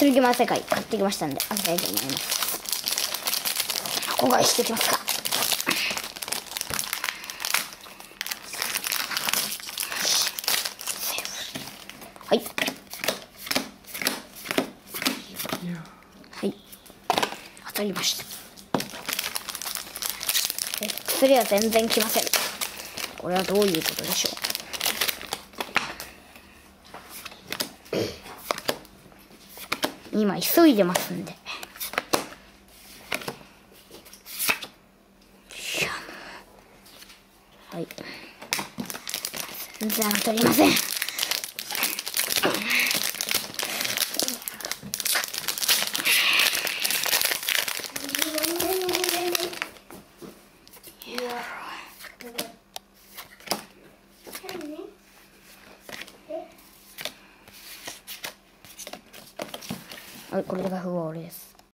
剣魔世界買ってきました。んで開けたいと思います。箱買いしていきますか？はい。はい。当たりました。え薬は全然来ません。これはどういうことでしょう？今急いでますんで。はい。全然当たりません。あこれが不合です。